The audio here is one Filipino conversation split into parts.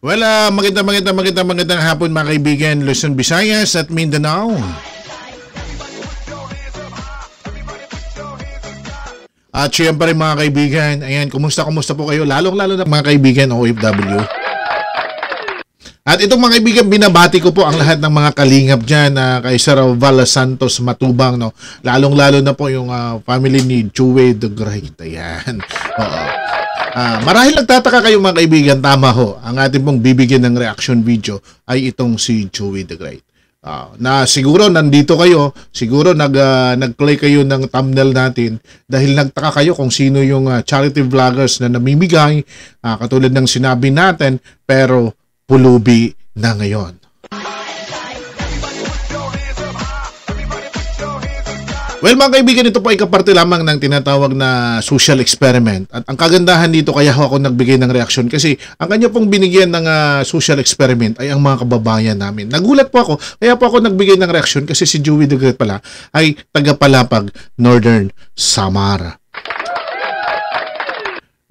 Well, uh, magandang magandang magandang magandang hapon mga kaibigan Luzon, Visayas at Mindanao. At syempre mga kaibigan, ayan, kumusta kumusta po kayo? Lalong lalo na mga kaibigan OFW. At itong mga kaibigan, binabati ko po ang lahat ng mga kalingap dyan na kay Sir Vala Santos Matubang. No? Lalong-lalo na po yung ah, family ni Joey the Great. Ayan. Oo. Ah, marahil nagtataka kayo mga kaibigan, tama ho. Ang ating pong bibigyan ng reaction video ay itong si Joey the Great. Ah, na siguro nandito kayo, siguro nag ah, nag-play kayo ng thumbnail natin dahil nagtaka kayo kung sino yung ah, charity vloggers na namimigay ah, katulad ng sinabi natin pero pulubi na ngayon. Well mga kaibigan, ito po ay kaparte lamang ng tinatawag na social experiment. At ang kagandahan dito kaya ako nagbigay ng reaksyon kasi ang kanya pong binigyan ng ah, social experiment ay ang mga kababayan namin. Nagulat po ako, kaya po ako nagbigay ng reaksyon kasi si Joey the Great pala ay taga-Palapag, Northern Samar.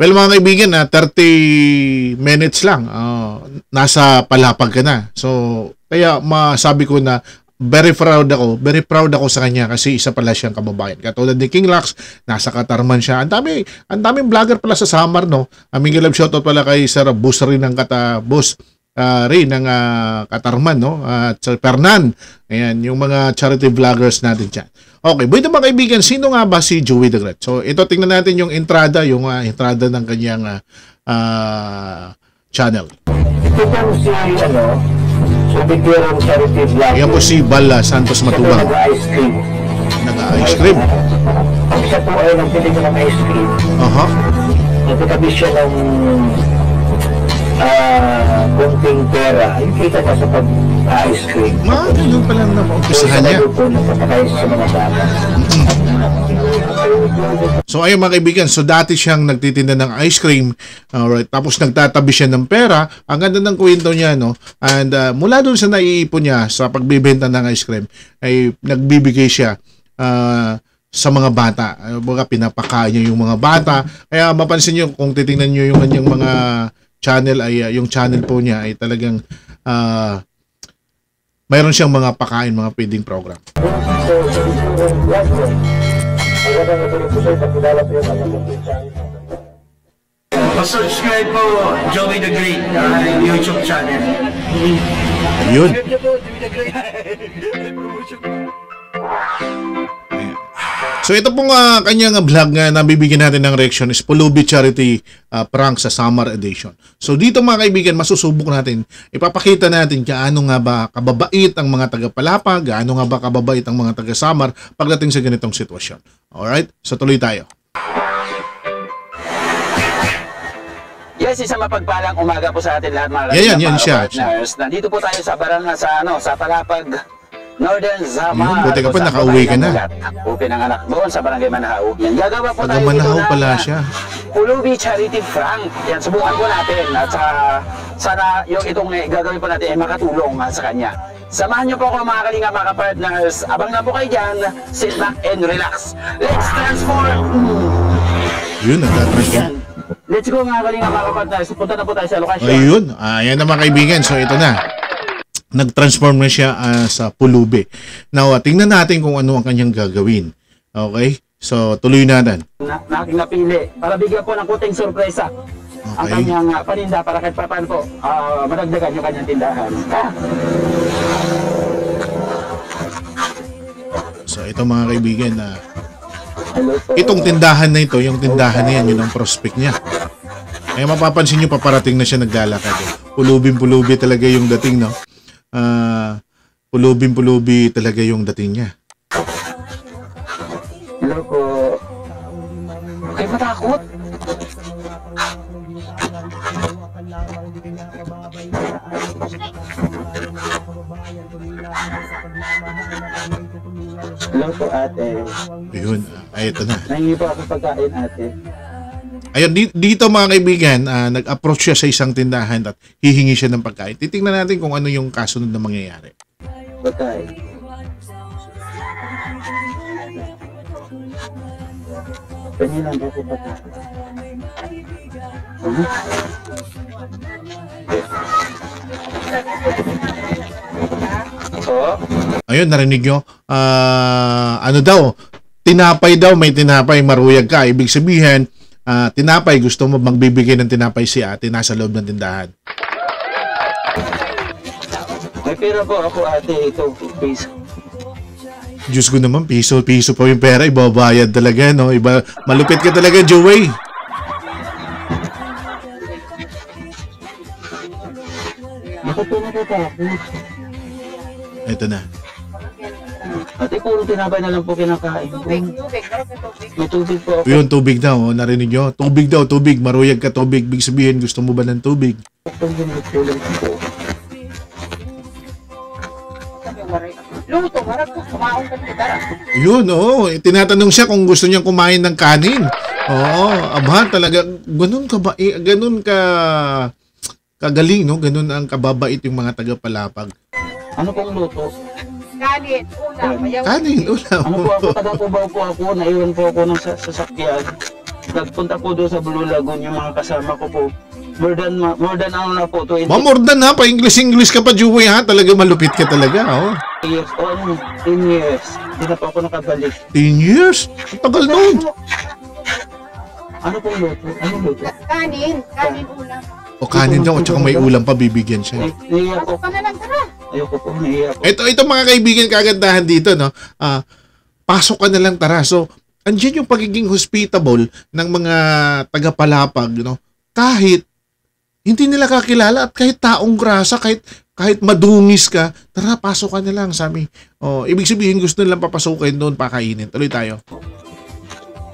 Well mga kaibigan, na 30 minutes lang, ah, nasa Palapag ka na. So, kaya masabi ko na very proud ako, very proud ako sa kanya kasi isa pala siyang kababayan. Katulad ni King Lax, nasa Katarman siya. Ang dami, ang daming vlogger pala sa Samar, no? Aming love shoutout pala kay Sir Bus rin ng Kata, Bus ah, rin ng ah, Katarman, no? At Sir Fernan. Ayan, yung mga charity vloggers natin dyan. Okay, buhay mga kaibigan, sino nga ba si Joey the Great? So, ito tingnan natin yung entrada, yung ah, entrada ng kanyang ah, ah, channel. Ito po si, ano, si Bigirang Charity Vlog. Ayan po si Bala Santos Matubang. nag-ice cream. Nag-ice cream. Pag siya po ay nagtitig ng ice cream, Aha. nagtatabi siya ng ah, konting pera. Yung kita niya sa pag-ice cream. Ma, ganun pala na maumpisahan niya. po napapakain sa mga bata. So ayun mga kaibigan, so dati siyang nagtitinda ng ice cream, alright, tapos nagtatabi siya ng pera, ang ganda ng kwento niya, no? And uh, mula doon sa naiipon niya sa pagbibenta ng ice cream, ay nagbibigay siya ah, sa mga bata. Uh, mga pinapakain niya yung mga bata. Kaya mapansin niyo kung titingnan niyo yung kanyang mga channel ay uh, yung channel po niya ay talagang ah, mayroon siyang mga pakain, mga feeding program. Si Bigirang Vlog po. Magandang ito po po yung mga channel. Pa-subscribe po Joey the Great uh, YouTube channel. Yun. So ito pong ah, kanyang ah, vlog na nabibigyan natin ng reaction is Pulubi Charity ah, Prank sa Summer Edition. So dito mga kaibigan, masusubok natin, ipapakita natin gaano nga ba kababait ang mga taga-Palapa, gaano nga ba kababait ang mga taga-Samar pagdating sa ganitong sitwasyon. Alright? So tuloy tayo. Yes, isang mapagpalang umaga po sa atin lahat mga Yan, yan, yan siya. partners. Nandito po tayo sa barangay sa ano, sa Palapag Northern Samar. Yun, buti ka pa, nakauwi ka na. namulat. Ako pinanganak doon sa barangay Manahao. Yan, gagawa po Taga tayo Manahao dito pala ah, siya. Pulubi Charity Frank. Yan, subukan po natin. At sa, sana yung itong eh, gagawin po natin ay makatulong ah, sa kanya. Samahan niyo po ako mga kalinga mga partners. Abang na po kayo dyan. Sit back and relax. Let's transform. Yun, nagtatransform. Let's go mga kalinga mga partners. Punta na po tayo sa lokasyon. Ayun, ayan na mga kaibigan. So ito na. Nag-transform na siya ah, sa pulubi. Now, ah, tingnan natin kung ano ang kanyang gagawin. Okay? So, tuloy natin. na, na napili para bigyan po ng kuting sorpresa ang Okay. kanyang uh, paninda para kahit paano po ah, madagdagan yung kanyang tindahan. Ah, So, ito mga kaibigan na po. itong tindahan na ito, yung tindahan na yan, yun ang prospect niya. Kaya mapapansin nyo, paparating na siya naglalakad. Eh. Pulubin-pulubi talaga yung dating, no? Ah, pulubin-pulubi talaga yung dating niya. Hello po. Kayo matakot? Hello po ate. Ayun, ay ito na. Nahingi po ako pagkain ate. Ayun, di- dito mga kaibigan, ah, nag-approach siya sa isang tindahan at hihingi siya ng pagkain. Titingnan natin kung ano yung kasunod na mangyayari. Pagkain. Lang. Oo. Ayun, narinig nyo. Ah, ano daw, tinapay daw, may tinapay, maruyag ka. Ibig sabihin, ah, tinapay, gusto mo magbibigay ng tinapay si ate nasa loob ng tindahan. May pera po ako ate. Ito, please. Diyos ko naman, piso, piso pa yung pera, ibabayad talaga, no? Iba, malupit ka talaga, Joey. Ito na. Ate, puro tinapay na lang po kinakain ko. May tubig po ako. Yun, tubig daw, oh, narinig nyo? Tubig daw, tubig, maruyag ka, tubig. Big sabihin, gusto mo ba ng tubig? Luto, marag ko, kumaon ka kita. Yun, oo. Tinatanong siya kung gusto niyang kumain ng kanin. Oo, aba, talaga, ganun ka ba, eh, ganun ka, kagaling, no? Ganun ang kababait yung mga taga-palapag. Ano pong luto? Kanin, ulam, ayaw. Kanin, ulam. Ano po ako, taga Cubao po ako, naiwan po ako ng sa- sasakyan. Nagpunta po doon sa Blue Lagoon yung mga kasama ko po. More than, ma- more than ano na po, 20 Mamordan ha, pa English-English ka pa, Joey ha? Talaga malupit ka talaga, oh. years, o ano, 10 years. Hindi na po ako nakabalik. 10 years? Ang tagal nun. Ano pong luto? Ano luto? Kanin, kanin, ulam. O kanin daw, at saka may ulam pa, bibigyan siya. Pasok po. ka na lang, tara. Ayoko po, naiiyak po. Ito, ito mga kaibigan, kagandahan dito, no? Ah, pasok ka na lang tara. So, andyan yung pagiging hospitable ng mga taga-palapag, no? Kahit hindi nila kakilala at kahit taong grasa, kahit kahit madungis ka, tara, pasok ka na lang, sabi. Oh, ibig sabihin, gusto nilang papasukin doon, pakainin. Tuloy tayo.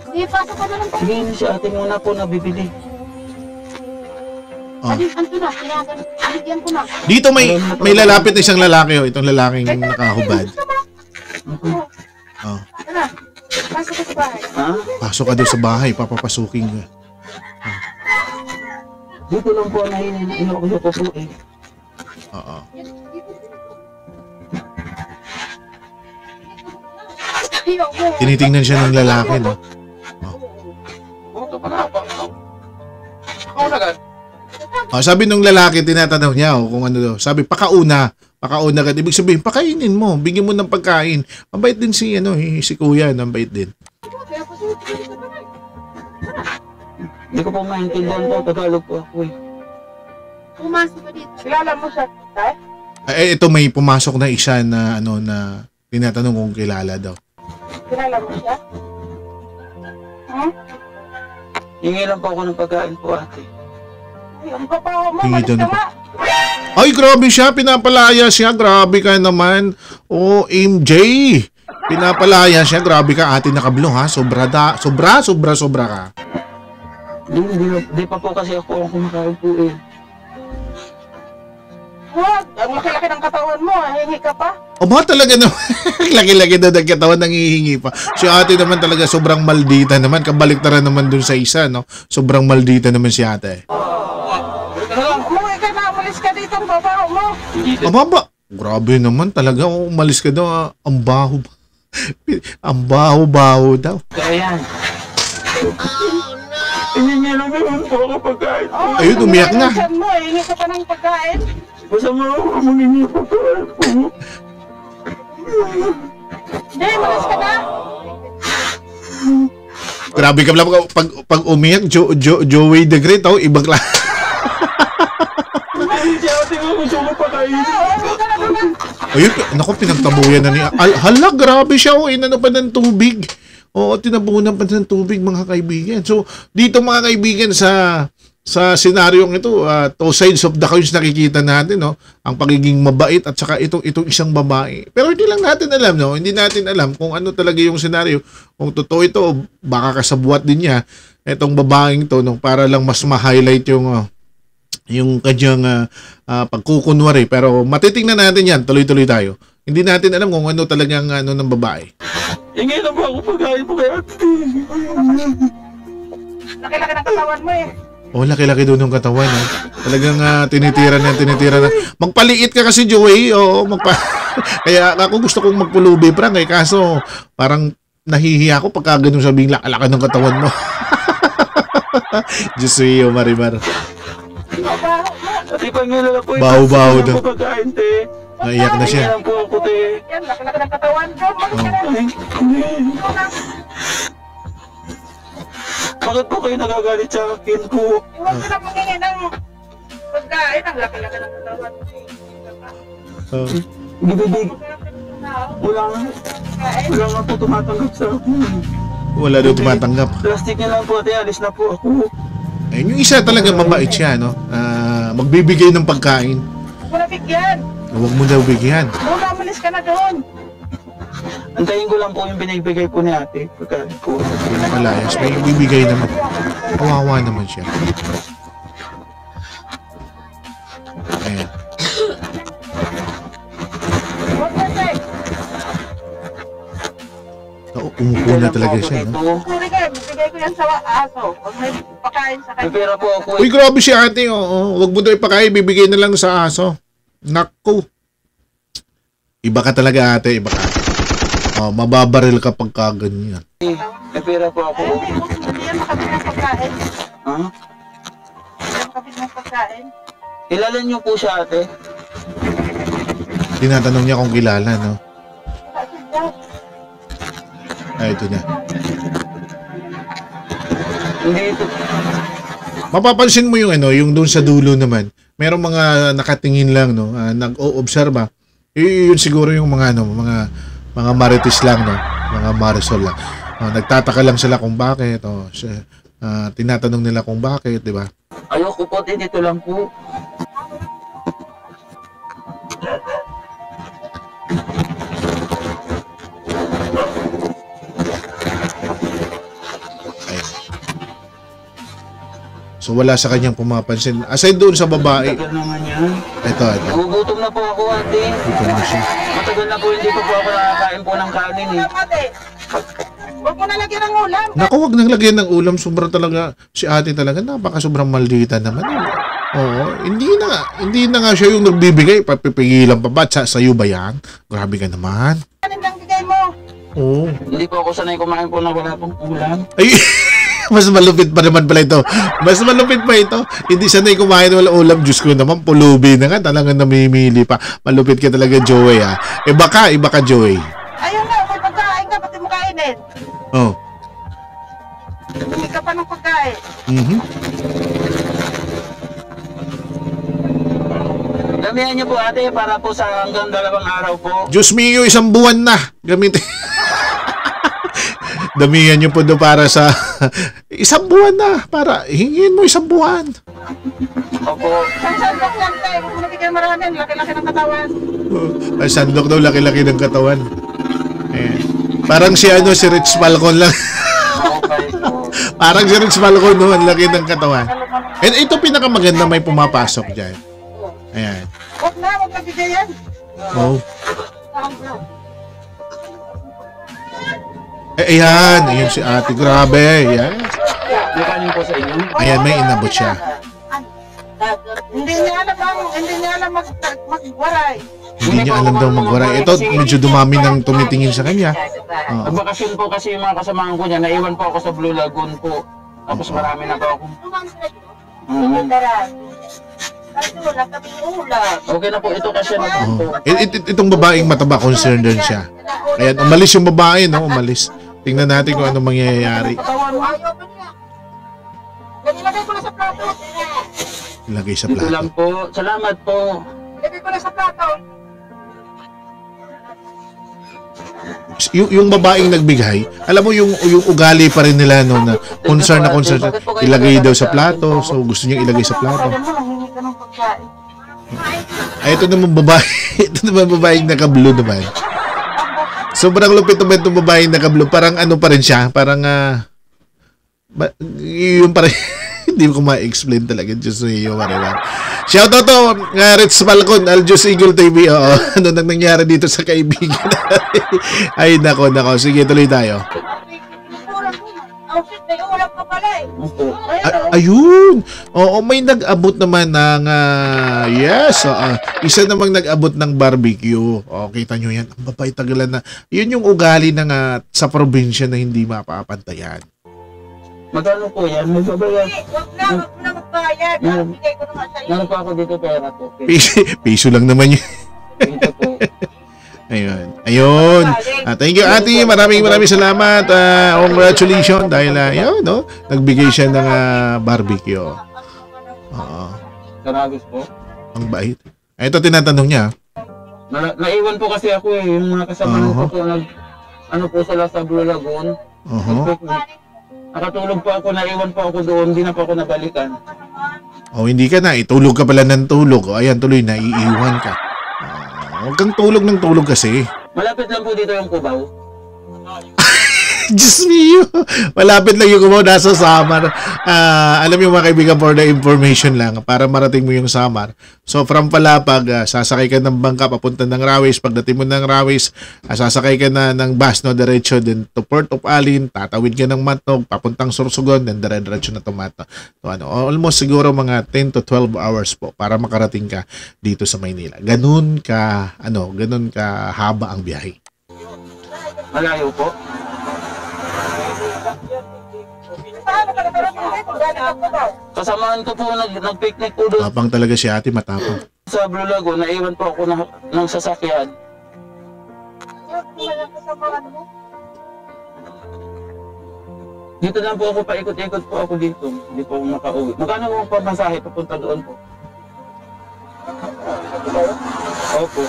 Sige, pasok ka na lang. Sige, si ate muna po nabibili. Oh. Na, na. Dito may may lalapit na isang lalaki, oh, itong lalaking nakahubad. Oh, pasok ka sa bahay. Ha? pasok ka doon sa bahay, papapasukin ka. Dito lang po nahin, inoko ko po eh. Oo. Mo. Tinitingnan siya ng lalaki, no? Oh, sabi nung lalaki, tinatanong niya oh, kung ano daw. Sabi, pakauna. Pakauna ka. Ibig sabihin, pakainin mo. Bigyan mo ng pagkain. Mabait din si, ano, eh, si kuya. Mabait din. Hindi ko po maintindihan po, Tagalog po ako eh. Pumasok ka dito. Kilala mo siya, tay? Ay, ito may pumasok na isa na, ano, na tinatanong kung kilala daw. Kilala mo siya? Hmm? Hingi lang po ako ng pagkain po ate. Ka na- nga. Ay, grabe siya. Pinapalaya siya. Grabe ka naman. Oh, MJ. Pinapalaya siya. Grabe ka, ate nakablo, ha? Sobra, da, sobra, sobra, sobra ka. Di, di, di pa po kasi ako ang kumakain po eh. Huwag, ang laki-laki ng katawan mo, hingi ka pa. O ba talaga naman? Laki-laki daw ng katawan nang hihingi pa. Si ate naman talaga sobrang maldita naman. Kabaliktaran naman dun sa isa, no? Sobrang maldita naman si ate. Umuwi ka na, umalis ka dito, ang babaho mo. Aba ba? Grabe naman talaga. Oh, umalis ka daw. ah, Ang baho. ang baho-baho daw. Kaya yan. Hingi lang po ako pagkain. Oh, Ayun, umiyak na. Minsan mo, hingi ka pa ng pagkain. Basta mo ako mangingi pagkain po. Hindi, umalis ka na. Grabe ka pala pag, pag, umiyak, jo, jo, Joey the Great, oh, ibang klase. Si ate ko gusto mo naman. Ayun, naku, pinagtabuyan na niya. Al, hala, grabe siya, oh, inano pa ng tubig. Oo, tinabunan pa ng tubig, mga kaibigan. So, dito mga kaibigan sa sa senaryong ito, uh, two sides of the coins nakikita natin, no? Ang pagiging mabait at saka itong, itong isang babae. Pero hindi lang natin alam, no? Hindi natin alam kung ano talaga yung senaryo. Kung totoo ito, o baka kasabuat din niya itong babaeng to, no? Para lang mas ma-highlight yung uh, yung kanyang ah, ah, pagkukunwari. Pero matitingnan natin yan. Tuloy-tuloy tayo. Hindi natin alam kung ano talagang ano ng babae. Hingi lang po ako pagkain po kay ate. Laki-laki ng katawan mo eh. Oh, laki-laki doon ng katawan. Eh. Talagang ah, tinitira na, tinitira na. Magpaliit ka kasi, Joey. Oo, magpa... Kaya ako gusto kong magpulubi, prank eh. Kaso, parang nahihiya ako pagka ganun sabing lakalaki ng katawan mo. Diyos iyo, Marimar. Te, pangila lang po. lang daw. Naiyak na siya. Yan, laki-laki ng katawan. John, Bakit po kayo nagagalit sa akin ko? Huwag ka na mangingi ng pagkain. Ang laki-laki ng katawan. Oh. Bibibig. Wala nga. Wala nga po tumatanggap sa akin. Wala daw tumatanggap. Plastic na lang po, te. Alis na po ako. Ayun, yung isa talaga mabait siya, no? Ah, magbibigay ng pagkain. Huwag mo na bigyan. Huwag mo daw bigyan. Muna, umalis ka na doon. Antayin ko lang po yung binibigay po ni ate. Pagkain ko. Yung palayas, may bibigay naman. Kawawa naman siya. Ayan. So, umupo na talaga siya, no? Bigay ko yan sa aso. Huwag may pakain sa kanya. po ako. Uy, grabe si ate, oo. Huwag mo daw ipakain, bibigay na lang sa aso. Naku. Iba ka talaga ate, iba ka. Oh, mababaril ka pagka ganyan. May pera po ako. Ay, hindi. Yan makabit ng pagkain. Ha? Hindi yan makabit ng pagkain. Ilalan niyo po siya ate. Tinatanong niya kung kilala, no? Ay, ito na. Hindi ito. Mapapansin mo yung ano, yung doon sa dulo naman. Merong mga nakatingin lang, no? ah, nag-o-observe. Y- yun siguro yung mga ano, mga mga marites lang, no? Mga marisol lang. Oh, nagtataka lang sila kung bakit. Oh, siya, ah, tinatanong nila kung bakit, di ba? Ayoko po. Dito lang po. So wala sa kanyang pumapansin. Aside doon sa babae, Tagal naman yan. Ito, ito. Nagugutom na po ako ate. Dito na siya. Matagal na po hindi po po ako nakakain po ng kanin eh. Huwag mo na lagyan ng ulam. Naku, wag nang lagyan ng ulam. Sobra talaga, si ate talaga, napaka sobrang maldita naman. Oo, hindi na nga, hindi na nga siya yung nagbibigay. Papipigilan pa ba? Sa, sa'yo ba yan? Grabe ka naman. Kanin lang bigay mo. Oo. Hindi po ako sanay kumain po na wala pong ulam. Ay, mas malupit pa naman pala ito. Mas malupit pa ito. Hindi sanay kumain wala ulam. Diyos ko naman, pulubi na nga. Talagang namimili pa. Malupit ka talaga, Joey, ha? Iba ka, iba ka, Joey. Ayun na, may pagkain ka, pati mo kainin. Oh. Hindi ka pa ng pagkain. Mhm. Damihan niyo po ate para po sa hanggang dalawang araw po. Diyos mio, isang buwan na. Gamitin. Damihan niyo po do para sa isang buwan na. Para hingin mo isang buwan. Opo. Isang sandok lang tayo. Huwag mo na bigyan marami. Ang Laki-laki ng katawan. Oh, Ang sandok daw, laki-laki ng katawan. Eh, parang si ano, si Rich Falcon lang. Okay po. parang si Rich Falcon, no? Ang laki ng katawan. And ito pinakamaganda may pumapasok dyan. Ayan. Huwag na, huwag na yan. Oh. Eh, ayan. Ayan si ate. Grabe. Ayan. May kanin po sa inyo? Ayan, may inabot siya. Hindi niya alam ang, hindi niya alam mag, magwaray. Hindi niya alam daw magwaray. Ito, medyo dumami ng tumitingin sa kanya. Oh. Nagbakasyon po kasi yung mga kasamahan ko niya. Naiwan po ako sa Blue Lagoon po. Tapos marami na po ako. Mm. Okay na po ito kasi na Oh. po. It, it, itong babaeng mataba, concerned din siya. Ayan, umalis yung babae, no? Umalis. Tingnan natin kung ano mangyayari. Ilagay ko na sa plato. Ilagay sa plato. lang po. Salamat po. Ilagay ko na sa plato. Yung, yung babaeng nagbigay, alam mo yung yung ugali pa rin nila no na concern na concern ilagay daw sa plato so gusto niya ilagay sa plato ay ito naman babae ito naman babaeng naka-blue naman sobrang lupit naman itong babaeng naka-blue parang ano pa rin siya? Parang ah ba, yun pa rin hindi ko ma-explain talaga Diyos sa iyo mariwan shout out to uh, Rich Falcon Aljos Eagle TV oo ano nang nangyari dito sa kaibigan ay nako nako. Sige tuloy tayo. May ulam ka pala eh. Opo. A- ayun. Oo, may nag-abot naman ng ah, yes, oo. isa namang nag-abot ng barbecue. O, kita nyo yan. Ang babay tagalan na. Yun yung ugali ng ah, sa probinsya na hindi mapapantayan. Magkano po yan? Magbabayad. Huwag na, huwag mo na magbayad. Meron. Bigay ko naman sa'yo. Meron pa ako dito pera po. Piso, piso lang naman yun. Dito po. Ayun. Ayun. Ah, thank you, ate. Maraming maraming salamat. Ah, congratulations dahil uh, yun, no? nagbigay siya ng ah, barbecue. Oo. Karagos po. Ang bait. Ay, ito tinatanong niya. Na, naiwan po kasi ako eh. Yung mga kasama Oo. ko po nag... Ano po sila sa Blue Lagoon. Oo. Nag-picnic. Nakatulog po ako, naiwan po ako doon, hindi na po ako nabalikan. O hindi ka na, itulog ka pala ng tulog. O ayan, tuloy na, iiwan ka. Huwag kang tulog ng tulog kasi. Malapit lang po dito yung Cubao. Diyos mio. Malapit lang yung kumaw nasa Samar. Ah, alam yung mga kaibigan for the information lang para marating mo yung Samar. So from Palapag, ah, sasakay ka ng bangka papunta ng Rawis. Pagdating mo ng Rawis, ah, sasakay ka na ng bus no diretso din to Port of Alin, tatawid ka ng Matnog, papuntang Sorsogon, then dire-diretso na Tomato. So ano, almost siguro mga 10 to 12 hours po para makarating ka dito sa Maynila. Ganun ka ano, ganun ka haba ang biyahe. Malayo po. Paano ka nakarating dito? Galing ako daw. Kasamahan ko po, nag, nag-picnic po doon Tapang talaga si ate matapang. sa Blue Lagoon. Naiwan po ako na, ng sasakyan. Dito lang po ako, paikot-ikot po ako dito. Hindi po ako makauwi. Magkano po pamasahe papunta doon po? Opo.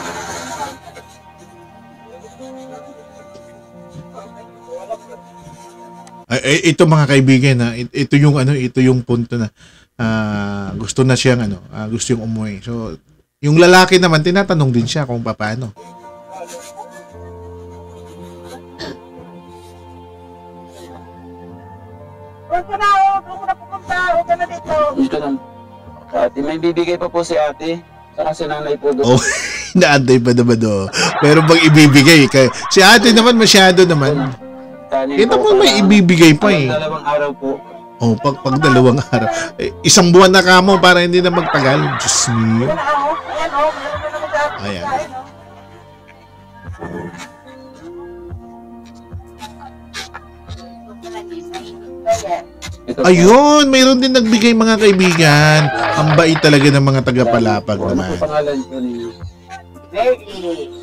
Ay, ay, ito mga kaibigan na ito yung ano ito yung punto na ah, gusto na siyang ano ah, gusto yung umuwi. So yung lalaki naman tinatanong din siya kung paano. Huwag na, huwag na pupunta. Huwag ka na dito. Dito lang. Ate, may bibigay pa po si ate. Saka si nanay po doon. Oh, naantay pa naman do. Pero bang ibibigay kay si ate naman masyado naman. Ito po, mo may ibibigay pa eh. Dalawang araw po. Oh, pag pag dalawang araw. Eh, isang buwan na kamo para hindi na magtagal. Diyos mio. Yan ako. Yan o. Meron na naman sa Ayan. oh. Ito po. Ayun, mayroon din nagbigay mga kaibigan. Ang bait talaga ng mga taga-palapag Ano naman. po pangalan ko ninyo?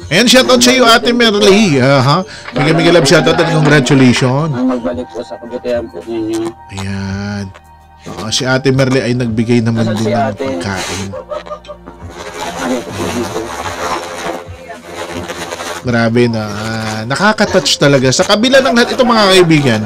Ayan, shoutout sa iyo, Ate Merly. Aha. Mega mega love shoutout at congratulations. Magbalik po sa kabutihan po ninyo. Ayan. Oo, si Ate Merly ay nagbigay naman Nasaan din si ng ate? pagkain. Ano? Grabe na. ah, nakaka-touch talaga. Sa kabila ng lahat, ito mga kaibigan,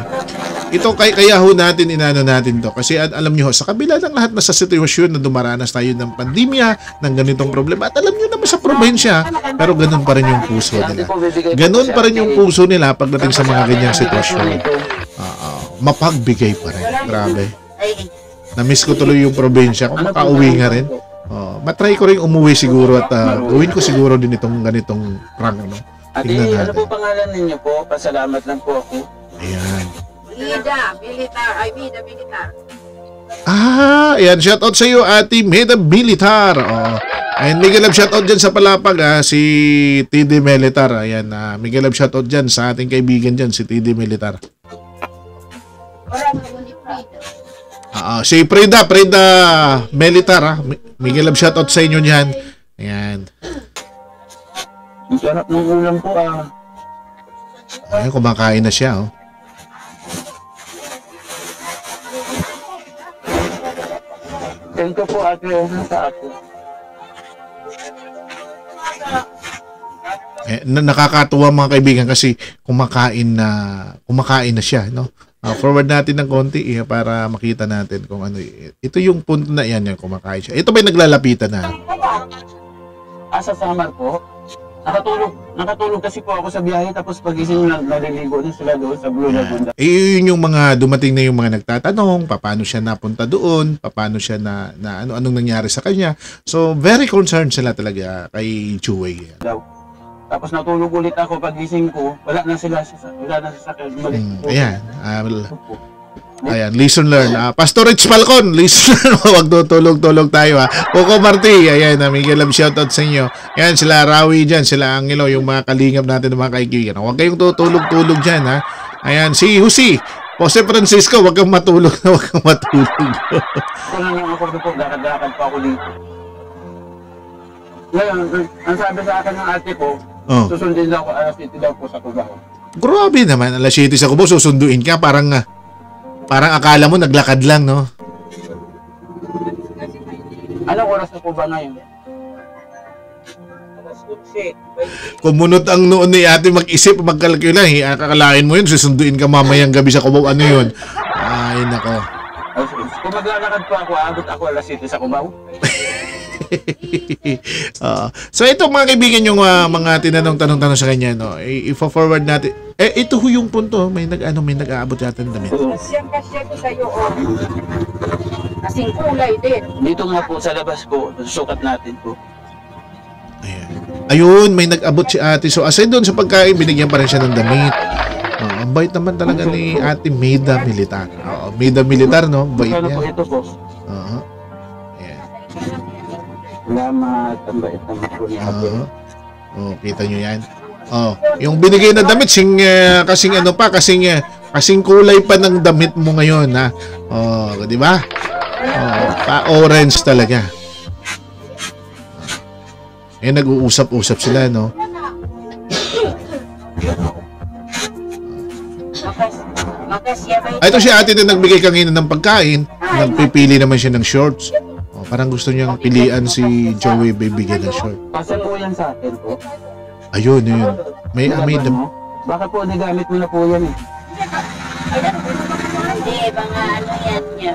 ito kay kaya ho natin inano natin to. Kasi at alam niyo ho, sa kabila ng lahat na sa sitwasyon na dumaranas tayo ng pandemya ng ganitong problema at alam niyo naman sa probinsya pero ganun pa rin yung puso nila. ganun pa rin yung puso nila pagdating sa mga ganyang sitwasyon. Oo. mapagbigay pa rin. Grabe. Na-miss ko tuloy yung probinsya. Kung Ano makauwi nga rin. Oh, matry ko rin umuwi siguro at ah, gawin ko siguro din itong ganitong prank no? Ate, ano po pangalan ninyo po? Pasalamat lang po ako. ayan Vida, militar. Ay, Vida, militar. Ah, ayan, shoutout sa iyo, Ate Meda Militar. Oh. Ayan, Miguel Love shoutout dyan sa Palapag, ah, si TD Militar. Ayan, ah, Miguel Love shoutout dyan sa ating kaibigan dyan, si TD Militar. Ah, ah, si Preda, Preda Militar. Ah. Mi- Miguel Love shoutout sa inyo dyan. Ayan. Ang sarap ng ulam po ah. Ayan, kumakain na siya. Oh. Thank you po ate. Sa ako. Eh, na- nakakatuwa mga kaibigan kasi kumakain na kumakain na siya, no? Ah, forward natin ng konti eh, para makita natin kung ano. eh. Ito yung punto na yan, yung kumakain siya. Ito ba yung naglalapitan na? Asa Samar po. Nakatulog. Nakatulog kasi po ako sa biyahe tapos pagising lang naliligo na sila doon sa Blue Lagoon. Eh, yun yung mga dumating na yung mga nagtatanong, paano siya napunta doon, paano siya na, na ano anong nangyari sa kanya. So, very concerned sila talaga kay Chuway. daw. Tapos natulog ulit ako pagising ko, wala na sila wala na sa sakyan. Balik Mm, po. ayan. Ah, po. Ayan, listen learn. Ah, Pastor Rich Falcon, listen learn. Huwag tutulog-tulog tayo ha. Coco Marti, ayan, uh, Miguel Love shoutout sa inyo. Ayan, sila Rawi dyan, sila Angelo, yung mga kalingap natin ng mga kaibigan. Huwag kayong tutulog-tulog dyan ha. Ayan, si Husi. Jose Francisco, wag kang matulog na wag kang matulog. Kung ano yung ako po, lakad-lakad pa ako dito. Ngayon, ang sabi sa akin ng ate ko, oh. susundin daw ako alas 7 daw po sa Cubao. Grabe naman, alas 7 sa kubo, susunduin ka, parang, ah, parang akala mo naglakad lang, no? Anong oras na po ba ngayon? Kumunot ang noon ni ate mag-isip, magkalkula, eh. Akakalain mo yun, susunduin ka mamayang gabi sa kubo, ano yun? Ay, nako. Kung maglalakad pa ako, abot ako alas 7 sa Cubao. Oo. so ito mga kaibigan yung ah, mga tinanong tanong-tanong sa kanya no. I- forward natin. Eh ito ho yung punto, may nag ano may nag-aabot yata ng damit. Kasyang kasya ko sa'yo, oh. Kasing kulay din. Dito nga po sa labas po, sukat natin po. Ayan. Ayun, may nag-abot si ate. So aside doon sa pagkain, binigyan pa rin siya ng damit. Oo, ang bait naman talaga ni ate Maida Militar. Oo, Maida Militar no, bait Ano po niya. ito po? Salamat, ang bait naman po ni ate. Oo. Oh, kita nyo yan. Oh, yung binigay na damit sing eh, kasing ano pa, kasing eh, kasing kulay pa ng damit mo ngayon ha. Oh, di ba? Oh, pa orange talaga. Eh nag-uusap-usap sila no. Ba Ah, ito si ate na nagbigay kanina ng pagkain. Nagpipili naman siya ng shorts. Parang gusto niyang pilian si Joey bibigyan ng short. Kasi po yan sa akin po. Ayun, yun. May may Laban mo? Baka po nagamit mo na po yan eh. Hindi, mga ano yan niya.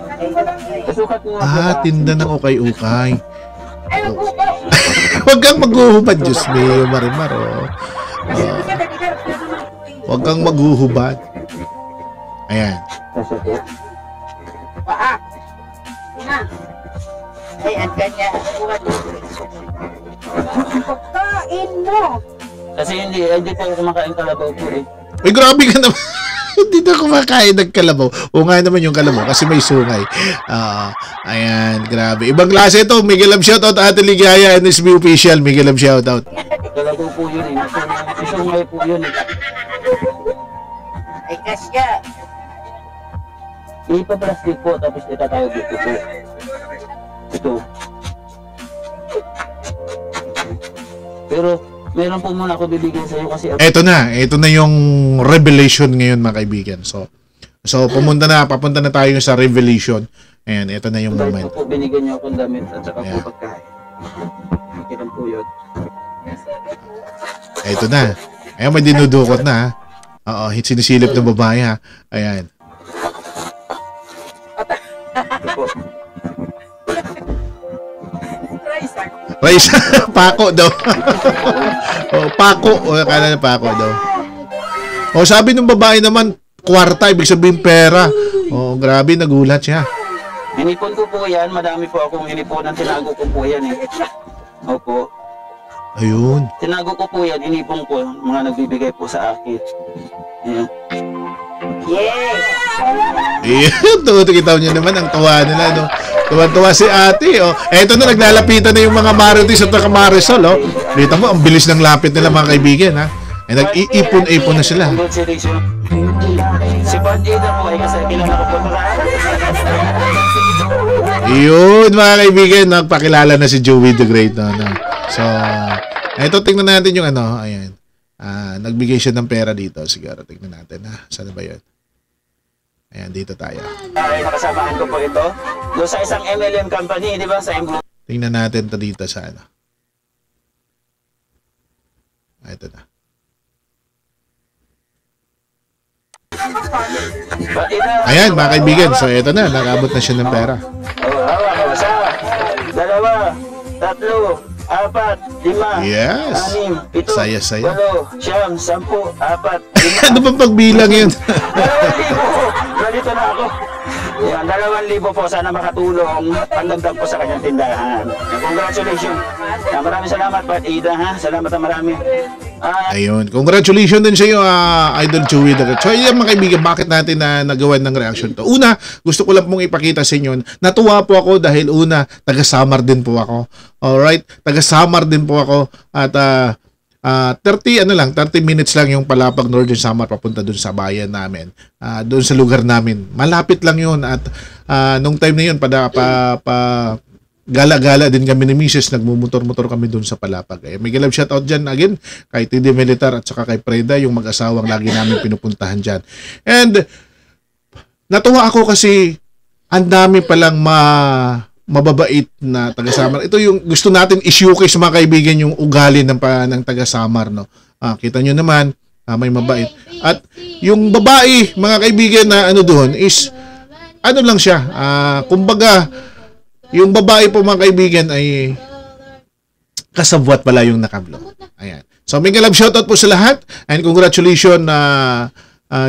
Ah, tinda ng ukay-ukay. Huwag kang maghuhubad, Diyos me, marimar, oh. Ah, Huwag kang maghuhubad. Ayan. Kasi po. Paa. Ay, ang kanya. Buwan. Pagkain mo. Kasi hindi, hindi po kumakain kalabaw po eh. Uy, grabe ka naman. Hindi na kumakain ng kalabaw. O nga naman yung kalabaw kasi may sungay. Ah, ayan, grabe. Ibang klase ito. Miguel Lab shoutout Ate Ligaya and SB Official. Miguel Lab shoutout. Kalabaw po yun eh. Isungay po yun eh. Ay, kasya. Ipa-plastic po tapos itatawag dito po. Ito. Pero meron po muna ako bibigyan sa iyo kasi Eto na. Ito na yung revelation ngayon mga kaibigan. So, so pumunta na. Papunta na tayo sa revelation. Ayan, ito na yung Dahil moment. po binigyan niyo akong damit at saka Yeah. po pagkain. Lang po yun. Ito na. Ayan, may dinudukot na. ha. Oo, sinisilip ng babae ha. Ayan. Ito po. Rice, pako daw. oh, pako. O, akala na pako daw. O, sabi ng babae naman, kwarta, ibig sabihin pera. O, grabe, nagulat siya. Inipon ko po yan. Madami po akong iniponan. Tinago ko po yan eh. Opo. Ayun. Tinago ko po yan. Inipon ko. Mga nagbibigay po sa akin. Ayan. Yes. Ayun, tuto kita niyo naman ang tuwa nila, no? Tuwa-tuwa si ate, oh. Eto na, naglalapitan na yung mga Marites at mga Marisol, oh. Dito mo, ang bilis ng lapit nila, mga kaibigan, ha? Eh, nag-iipon-ipon na sila. Si Bandida po ay kasi kilala ko po Yun, mga kaibigan, nagpakilala na si Joey the Great, no? no. So, eto, tingnan natin yung ano, ayan. Ah, nagbigay siya ng pera dito. Siguro, tingnan natin, ha? Saan ba yun? Ayan, dito tayo. Ay, nakasamahan ko po ito. Doon sa isang MLM company, di ba? Sa Embro. Tingnan natin to dito sa ano. Ah, ito na. Ayan, mga kaibigan. So, ito na. Nakabot na siya ng pera. Isa, dalawa, tatlo, apat, lima, Yes. anim, pito, Saya, saya. walo, siyam, sampu, apat, lima, ano bang pagbilang yun? Nalito na ako. Yan, dalawang libo po. Sana makatulong. Pangdagdag po sa kanyang tindahan. Congratulations. Ah, maraming salamat, Pat Ida, ha? Salamat na marami. Ah, Ayun. Congratulations din sa iyo, ah, Idol Chewy. So, ayan mga kaibigan, bakit natin na nagawan ng reaction to? Una, gusto ko lang pong ipakita sa inyo. Natuwa po ako dahil una, taga-Samar din po ako. Alright? Taga-Samar din po ako. At ah, Ah, 30 ano lang, 30 minutes lang yung Palapag Northern Samar papunta dun sa bayan namin. Ah, doon sa lugar namin. Malapit lang yun at ah, nung time na yun pada pa, pa gala-gala din kami ni Mrs. Nagmumotor-motor kami doon sa Palapag. Eh, may galab shoutout dyan again kay TD Militar at saka kay Preda, yung mag-asawang lagi namin pinupuntahan dyan. And natuwa ako kasi ang dami palang ma mababait na taga Samar. Ito yung gusto natin i-showcase mga kaibigan yung ugali ng pa, ng taga Samar no. Ah, kita nyo naman ah, may mabait. At yung babae, mga kaibigan na ano doon is ano lang siya, ah, kumbaga yung babae po mga kaibigan ay kasabwat pala yung nakablo. Ayan. So, may galab shoutout po sa lahat and congratulations na uh,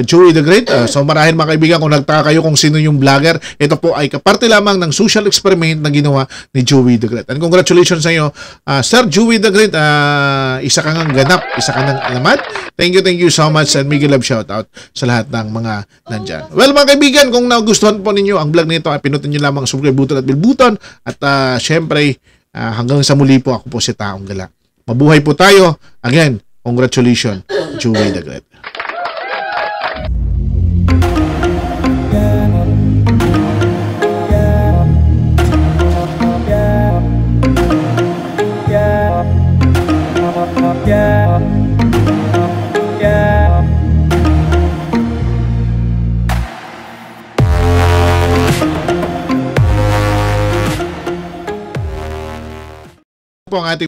Joey the Great. Uh, so, marahil mga kaibigan kung nagtaka kayo kung sino yung vlogger, ito po ay kaparte lamang ng social experiment na ginawa ni Joey the Great. And congratulations sa iyo, uh, Sir Joey the Great. Uh, isa kang ganap, isa kang alamat. Thank you, thank you so much and mega love shoutout sa lahat ng mga nandyan. Well, mga kaibigan, kung nagustuhan po ninyo ang vlog nito, ay pinutin nyo lamang ang subscribe button at bell button. At uh, syempre, uh, hanggang sa muli po, ako po si Taong Gala. Mabuhay po tayo. Again, congratulations, Joey the Great. Po ang ating